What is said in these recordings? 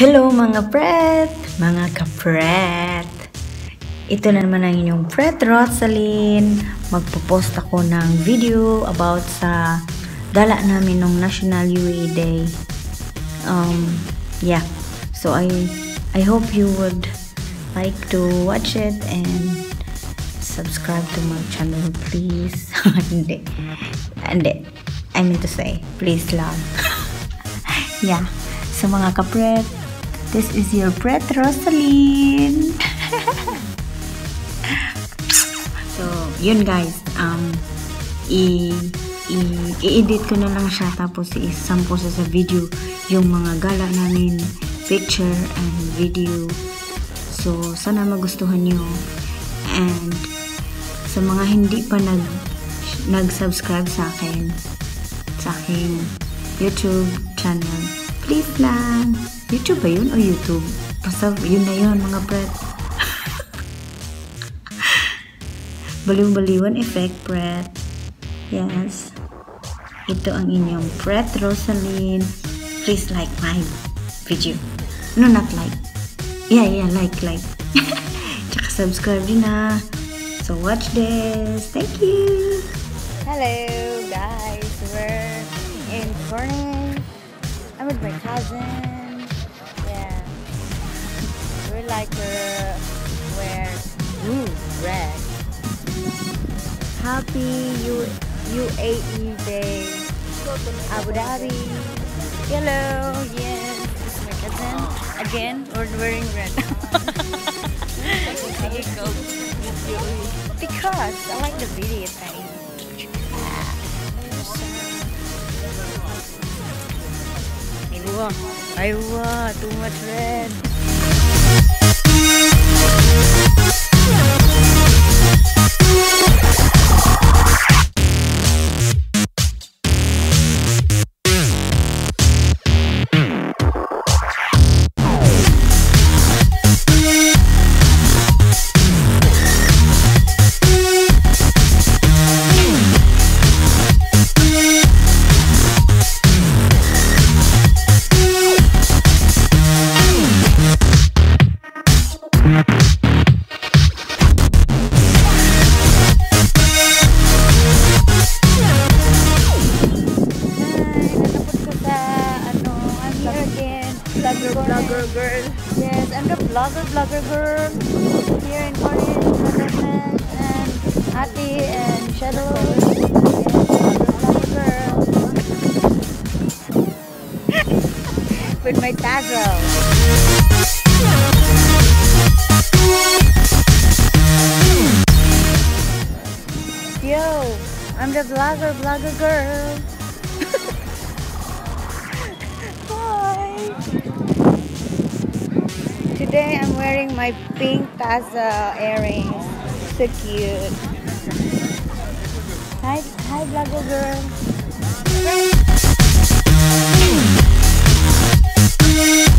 Hello mga pret! Mga kapret! Ito na naman ang inyong pret Rosaline. Magpo-post ako ng video about sa gala namin ng National UA Day. Um, yeah. So I I hope you would like to watch it and subscribe to my channel please. Hindi. Hindi. I mean to say, please lang. yeah. So mga kapret, this is your pret Rosaline. so, yun guys. Um, i i-edit ko na lang siya tapos i-sample sa sa video yung mga gala namin picture and video so sana magustuhan nyo and sa mga hindi pa nag nag-subscribe sa akin sa aking YouTube channel please lang YouTube ba yun o YouTube? basta yun na yun mga pret baliw-baliwan effect pret yes ito ang inyong Pret Rosaline. Please like my video. No, not like. Yeah, yeah, like, like. Tsaka subscribe din na. So, watch this. Thank you. Hello, guys. We're in Cornish. I'm with my cousin. Like, uh, we're blue, red. Happy U UAE Day. Abu Dhabi. Hello, yes. This is my cousin. Again, we're wearing red. because I like the video thing. Aywa, aywa, too much red. Vlogger, girl. Yes, I'm the vlogger, vlogger girl here in Korean, Netherlands, and Ati and Shadow. With my tassel. Yo, I'm the vlogger, vlogger girl. Today I'm wearing my pink tassel earrings. So cute. Hi, hi vlogger girl.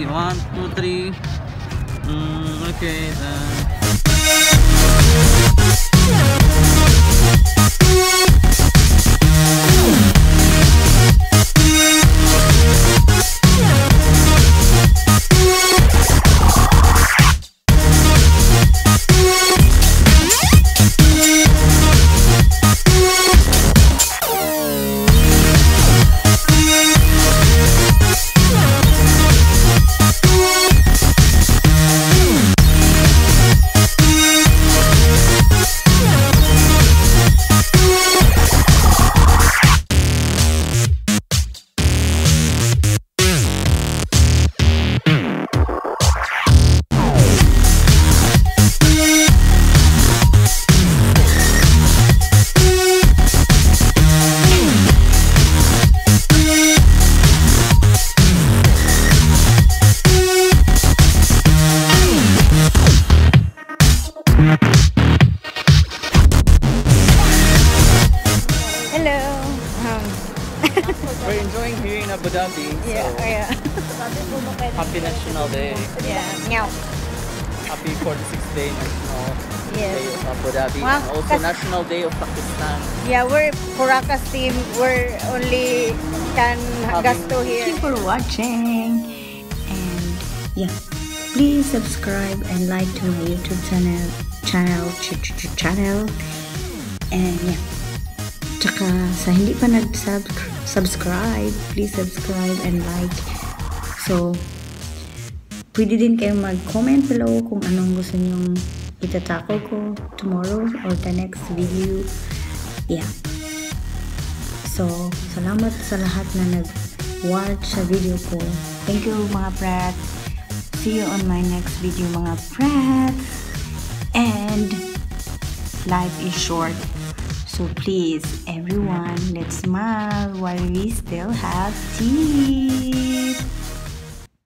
Sige, one, two, three. Mm, okay, then. National Day. Yeah. Meow. Happy 46th Day National Day Yes. of Abu Dhabi. Wow, And also kas- National Day of Pakistan. Yeah, we're Purakas team. We're only can Having- gasto Thank you for watching. And yeah, please subscribe and like to my YouTube channel, channel, ch ch ch channel. And yeah, tsaka sa hindi pa nag-subscribe, please subscribe and like. So, pwede din kayo mag-comment below kung anong gusto nyong itatako ko tomorrow or the next video. Yeah. So, salamat sa lahat na nag-watch sa video ko. Thank you mga prat. See you on my next video mga prat. And life is short. So please, everyone, let's smile while we still have teeth.